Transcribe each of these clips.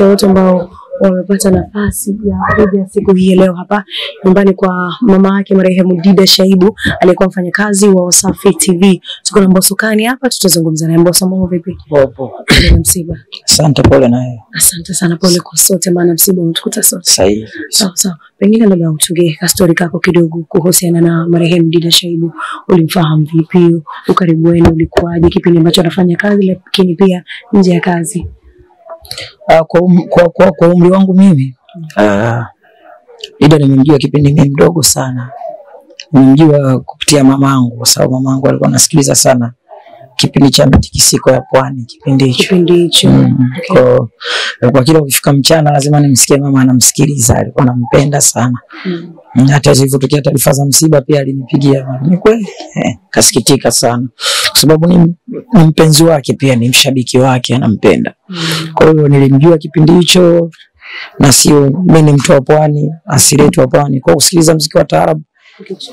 wote ambao wamepata nafasi ya kuja siku hii leo hapa nyumbani kwa mama yake marehemu Dida Shaibu aliyekuwa mfanyakazi wa Wasafi TV. Tuko na Mbosso Kani hapa, tutazungumza naye. Mbosso, mambo vipi? Popo. Pole msiba. Asante, pole naye. Asante sana, pole kwa sote, maana msiba umetukuta sote. Sahihi. Sawa sawa, pengine labda utuge kastori kako kidogo kuhusiana na marehemu Dida Shaibu. Ulimfahamu vipi? Ukaribu wenu ulikuwaje kipindi ambacho anafanya kazi, lakini pia nje ya kazi? Ah, kwa, um, kwa, kwa, kwa umri wangu mimi ida Dida nimemjua kipindi mimi mdogo sana. Nimemjua kupitia mamangu kwa sababu mamangu alikuwa anasikiliza sana kipindi cha mitikisiko ya pwani kipindi hicho. Kipindi hicho Mm, Okay. kwa, kila ukifika mchana lazima nimsikie mama anamsikiliza, alikuwa anampenda sana. Mm. Hata zilivyotokea taarifa za msiba pia alinipigia. Ni kweli eh, kasikitika sana kwa sababu ni, ni mpenzi wake pia ni mshabiki wake, anampenda. Mm. Kwa hiyo nilimjua kipindi hicho, na sio mimi ni mtu wa pwani, asili yetu wa pwani, kwa kusikiliza mziki wa taarabu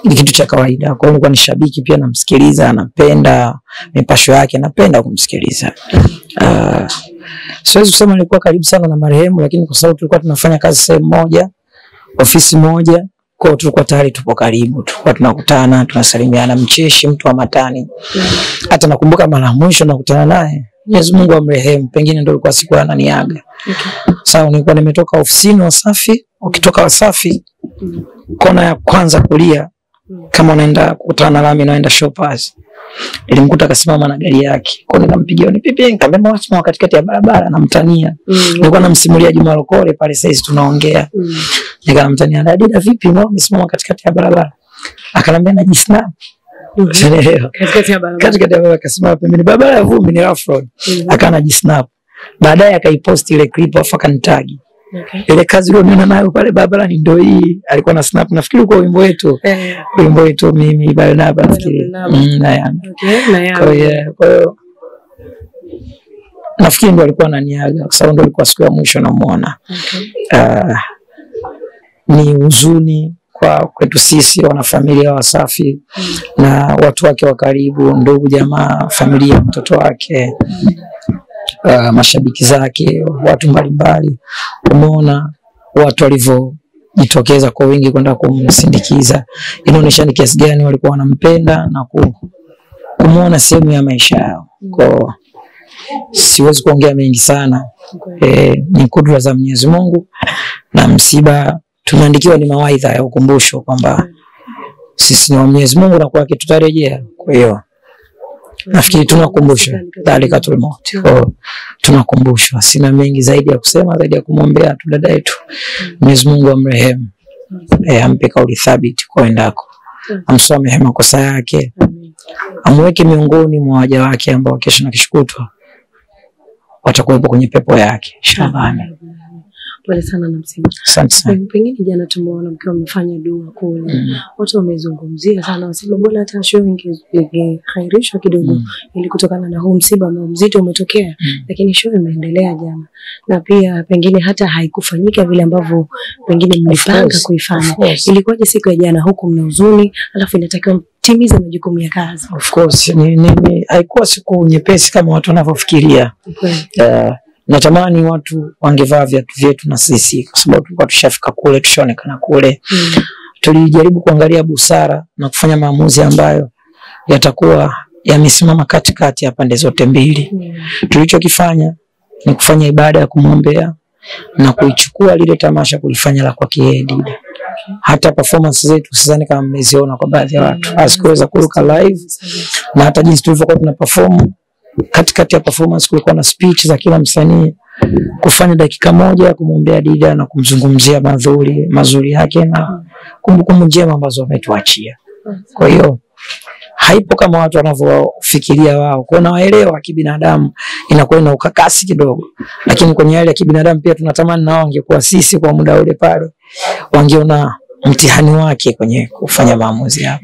ni kitu cha kawaida. Kwa hiyo ni shabiki pia, namsikiliza, anapenda mipasho yake, napenda kumsikiliza. Uh, siwezi kusema nilikuwa karibu sana na marehemu, lakini kwa sababu tulikuwa tunafanya kazi sehemu moja, ofisi moja, kwa tulikuwa tayari tupo karibu, tulikuwa tunakutana, tunasalimiana, mcheshi, mtu wa matani. Hata nakumbuka mara mwisho nakutana naye, Mwenyezi Mungu amrehemu, pengine ndio ilikuwa siku ananiaga. Okay. Sawa, nilikuwa nimetoka ofisini Wasafi, ukitoka Wasafi kona ya kwanza kulia, kama unaenda kukutana na lami unaenda shoppers, nilimkuta akasimama na gari yake, kwa hiyo nikampigia ni pipi, nikamwambia wasimama katikati ya barabara, namtania. Mm. Nilikuwa namsimulia Juma Lokole pale, sasa tunaongea, Mm. nikamtania Dada, vipi mbona umesimama katikati ya barabara? Akanambia najisnap, unaelewa Katikati ya barabara. katikati ya barabara, akasimama pembeni, barabara ya vumbi, ni rough road, akana akawa anajisnap. Baadaye akaiposti ile clip afu akanitagi Okay. ile kazi ulioniona nayo pale barabarani ndio hii. Alikuwa na snap, nafikiri kwa wimbo wetu, Eh, wimbo wetu mimi Barnaba nafikiri mm, na okay. Na Kwa hiyo kwa hiyo nafikiri ndo alikuwa ananiaga kwa sababu ndo alikuwa siku ya mwisho namuona. Okay. Uh, ni huzuni kwa kwetu sisi wanafamilia Wasafi Mm. na watu wake wa karibu, ndugu, jamaa, familia, mtoto wake, uh, mashabiki zake, watu mbalimbali. Umeona watu walivyojitokeza kwa wingi kwenda kumsindikiza, inaonyesha ni kiasi gani walikuwa wanampenda na ku, kumwona sehemu ya maisha yao. Kwa siwezi kuongea mengi sana Okay. e, ni kudra za Mwenyezi Mungu na msiba tumeandikiwa ni mawaidha ya ukumbusho kwamba sisi ni wa Mwenyezi Mungu na kwake tutarejea. Kwa hiyo nafikiri tunakumbushwa dhalikatul maut, Kwa tunakumbushwa. Sina mengi zaidi ya kusema zaidi ya kumwombea tu dada yetu, Mwenyezi Mungu amrehemu, eh, ampe kauli thabiti kwa endako, amsamehe makosa yake, amweke miongoni mwa waja wake ambao kesho na kesho kutwa watakuwepo kwenye pepo yake. Inshallah. Pole sana na msiba. Asante sana. Pe- Pengine jana tumeona mkiwa mmefanya dua kule, Mm. watu wamezungumzia sana, wasema bora hata show inge- ingehairishwa kidogo Mm. ili kutokana na huu msiba ambao mzito umetokea, Mm. lakini show imeendelea jana, na pia pengine hata haikufanyika vile ambavyo pengine mlipanga kuifanya. Ilikuwaje siku ya jana, huku mna huzuni, alafu inatakiwa timiza majukumu ya kazi? Of course, ni, ni, ni, haikuwa siku nyepesi kama watu wanavyofikiria. Okay. Uh, natamani watu wangevaa viatu vyetu na sisi, kwa sababu tulikuwa tushafika kule, tushaonekana kule. Mm. Tulijaribu kuangalia busara na kufanya maamuzi ambayo yatakuwa yamesimama katikati ya pande zote mbili. Mm. Tulichokifanya ni kufanya ibada ya kumwombea na kuichukua lile tamasha kulifanya la kwake kiedi. Hata performance zetu sidhani kama mmeziona kwa baadhi ya watu, hazikuweza kuruka live na hata jinsi tulivyokuwa tuna perform katikati ya performance kulikuwa na speech za kila msanii kufanya dakika moja ya kumwombea Dida na kumzungumzia mazuri mazuri yake na kumbukumbu njema ambazo wametuachia. Kwa hiyo haipo kama watu wanavyofikiria wao. Kwa nawaelewa kibinadamu inakuwa ina ukakasi kidogo, lakini kwenye hali ya kibinadamu pia tunatamani nao wangekuwa sisi kwa muda ule pale, wangeona mtihani wake kwenye kufanya maamuzi hapo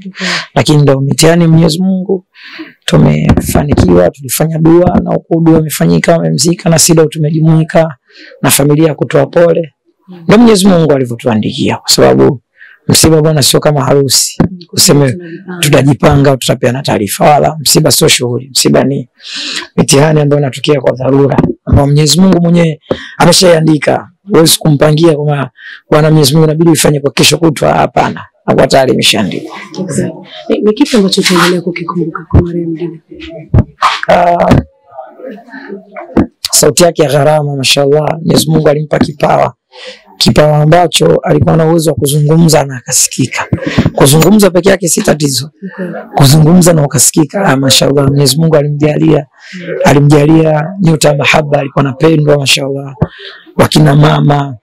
lakini ndio mitihani Mwenyezi Mungu tumefanikiwa, tulifanya dua na huko dua imefanyika, wamemzika na sida, tumejumuika na familia kutoa pole. Ndio Mwenyezi Mungu alivyotuandikia, kwa sababu msiba bwana sio kama harusi. Useme tutajipanga tutapeana taarifa, wala msiba sio shughuli. Msiba ni mitihani ambayo inatokea kwa dharura, ambayo Mwenyezi Mungu mwenyewe ameshaiandika, huwezi kumpangia kwamba bwana Mwenyezi Mungu inabidi ufanye kwa kesho kutwa. Hapana, hapo tayari imeshaandikwa. Exactly. Ni, kitu kipi ambacho tunaendelea kukikumbuka kwa marehemu? Ah, sauti yake ya gharama, mashallah, Mwenyezi Mungu alimpa kipawa kipawa ambacho alikuwa na uwezo wa kuzungumza na akasikika. Kuzungumza peke yake si tatizo, kuzungumza na ukasikika, ah, mashallah, Mwenyezi Mungu alimjalia alimjalia nyota ya mahaba, alikuwa anapendwa mashallah, wakina mama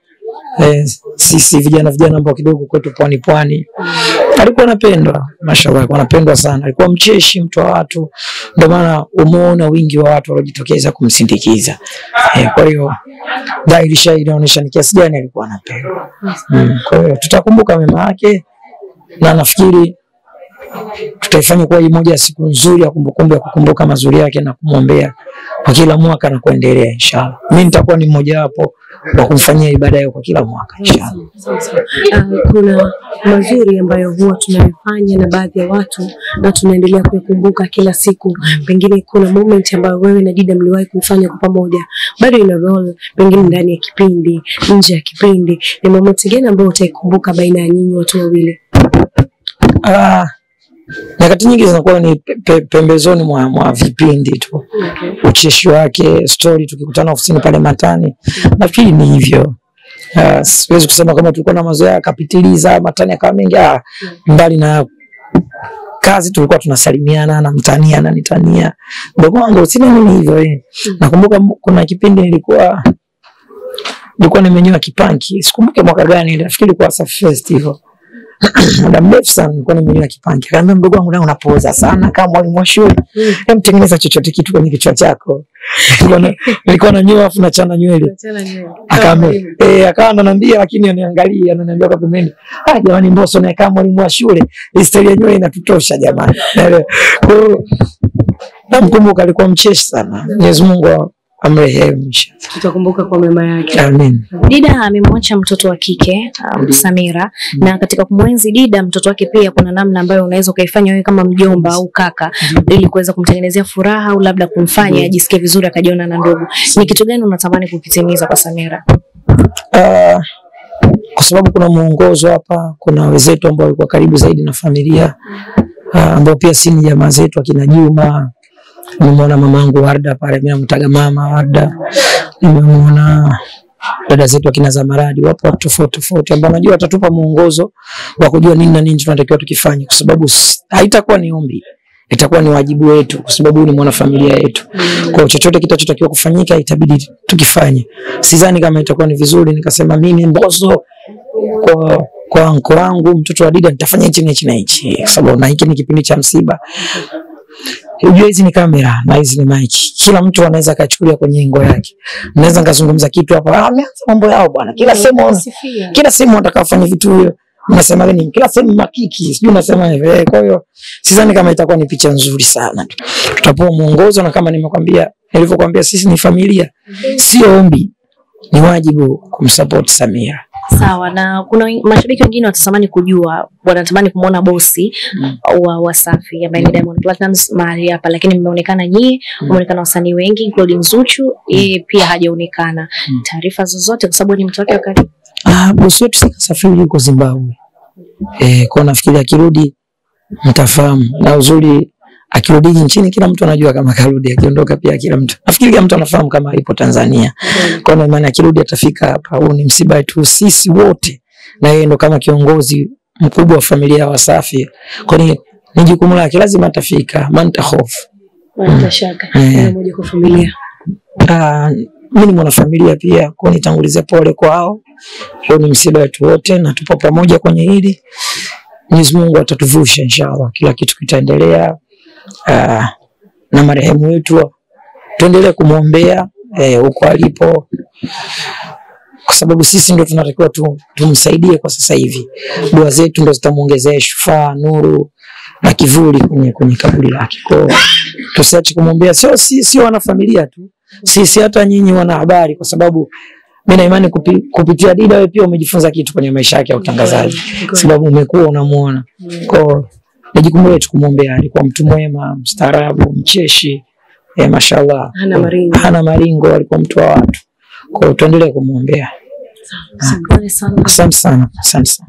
eh, sisi vijana vijana ambao kidogo kwetu pwani pwani, alikuwa anapendwa mashallah, alikuwa anapendwa sana, alikuwa mcheshi, mtu wa watu, ndio maana umeona wingi wa watu waliojitokeza kumsindikiza eh, kwa hiyo dhahiri shahidi inaonyesha ni kiasi gani alikuwa anapendwa. Mm, kwa hiyo tutakumbuka mema yake na nafikiri tutaifanya kuwa moja ya siku nzuri ya kumbukumbu ya kukumbuka mazuri yake na kumwombea kwa kila mwaka na kuendelea inshallah. Mimi nitakuwa ni mmoja wapo wa kumfanyia ibada hiyo kwa kila mwaka inshallah. Uh, kuna mazuri ambayo huwa tunayofanya na baadhi ya watu na tunaendelea kuyakumbuka kila siku. Pengine kuna moment ambayo wewe na Dida mliwahi kufanya kwa pamoja, bado ina roll, pengine ndani ya kipindi, nje ya kipindi. Ni moment gani ambayo utaikumbuka baina ya nyinyi watu wawili? Ah, nyakati nyingi zinakuwa ni pe, pe, pembezoni mwa, mwa vipindi tu, okay. ucheshi wake, stori, tukikutana ofisini pale Matani, nafikiri ni hivyo. Uh, siwezi kusema kama tulikuwa na mazoea akapitiliza Matani akawa mengi. Ah, mbali na kazi tulikuwa tunasalimiana na mtania na nitania mdogo wangu, sina nini hivyo eh. Nakumbuka kuna kipindi nilikuwa nilikuwa nimenyoa kipanki, sikumbuke mwaka gani nafikiri ilikuwa Wasafi Festival muda mrefu sana nilikuwa nimelia kipanki. Akaniambia mdogo wangu, nao unapoza sana kama mwalimu wa shule, hem, tengeneza chochote kitu kwenye kichwa chako. Nilikuwa na- nilikuwa na nyoa afu nachana nywele akaambia eh, akawa ananiambia lakini ananiangalia, ananiambia kwa pembeni, ah, jamani, Mbosso naye kama mwalimu wa shule, historia ya nywele inatutosha jamani. Kwa hiyo namkumbuka, alikuwa mcheshi sana. Mwenyezi Mungu amrehemu. inshallah. Tutakumbuka kwa mema yake. Amin. Dida amemwacha mtoto wa kike um, Samira mm. na katika kumwenzi Dida mtoto wake pia kuna namna ambayo unaweza ukaifanya wewe kama mjomba au kaka mm. ili kuweza kumtengenezea furaha au labda kumfanya mm. ajisikie vizuri akajiona na ndugu. Ni kitu gani unatamani kukitimiza kwa Samira? Uh, kwa sababu kuna mwongozo hapa, kuna wenzetu ambao walikuwa karibu zaidi na familia uh, ambao pia si ni jamaa zetu, akina Juma. Nimemwona mamangu Warda pale, mimi namtaga mama Warda. Nimemwona dada zetu akina Zamaradi, wapo watu tofauti tofauti ambao najua watatupa mwongozo wa kujua nini na nini tunatakiwa tukifanye, kwa sababu haitakuwa ni ombi, itakuwa ni wajibu wetu, kwa sababu ni mwanafamilia yetu. Kwa hiyo chochote kitachotakiwa kufanyika itabidi tukifanye. Sidhani kama itakuwa ni vizuri nikasema mimi Mbosso kwa kwa anko wangu mtoto wa Dida nitafanya hichi na hichi na hichi, kwa sababu na hiki ni kipindi cha msiba. Unajua hizi ni kamera na hizi ni mic. Kila mtu anaweza kachukulia kwenye ingo yake. Naweza nikazungumza kitu hapa, ah, ameanza mambo yao bwana. Kila sehemu kila sehemu wanataka wafanye vitu hiyo. Mnasema nini? Kila sehemu makiki, sijui nasema hivyo. Eh, Kwa hiyo sidhani kama itakuwa ni picha nzuri sana. Tutapewa mwongozo na kama nimekwambia, nilivyokuambia sisi ni familia. Sio ombi. Ni wajibu kumsupport Samira. Sawa, na kuna mashabiki wengine watatamani kujua, wanatamani kumwona bosi Mm. wa Wasafi ambaye ni Diamond Platnumz mahali hapa, lakini mmeonekana nyie, Mm. mmeonekana wasanii wengi including Zuchu, yeye pia hajaonekana. Mm. Taarifa zozote kwa sababu ni mtu wake wa karibu. Ah, bosi wetu sikasafiri yuko Zimbabwe. Eh, kwa nafikiri akirudi mtafahamu. Na uzuri akirudi nchini kila mtu anajua kama karudi, akiondoka pia kila mtu. Nafikiri kila mtu anafahamu kama ipo Tanzania. Kwa hiyo maana akirudi atafika hapa. Huu ni msiba tu sisi wote. Na yeye ndo kama kiongozi mkubwa wa familia ya Wasafi. Kwa ni ni jukumu lake lazima atafika. Manta hofu. manta shaka. mm. yeah. moja kwa familia. Ah, mimi ni mwanafamilia pia, kwa nitangulize pole kwao. Huu ni msiba wetu wote na tupo pamoja kwenye hili. Mwenyezi Mungu atatuvusha inshallah, kila kitu kitaendelea. Ah, na marehemu wetu tuendelee kumwombea eh, huko alipo, kwa sababu sisi ndo tunatakiwa tu, tumsaidie kwa sasa hivi. Dua zetu ndo zitamuongezea shufaa, nuru na kivuli kwenye, kwenye kaburi lake. Kwa tusiache kumwombea, sio si, sio wanafamilia tu sisi hata nyinyi wanahabari, kwa sababu mimi na imani kupi, kupitia Dida wewe pia umejifunza kitu kwenye maisha yake ya utangazaji, sababu umekuwa unamuona. Kwa ni jukumu letu kumwombea. Alikuwa mtu mwema, mstaarabu, mcheshi, eh, mashallah Hana maringo. hana maringo, alikuwa mtu wa watu. Kwa hiyo tuendelee kumwombea. Asante sana. Asante sana, sana.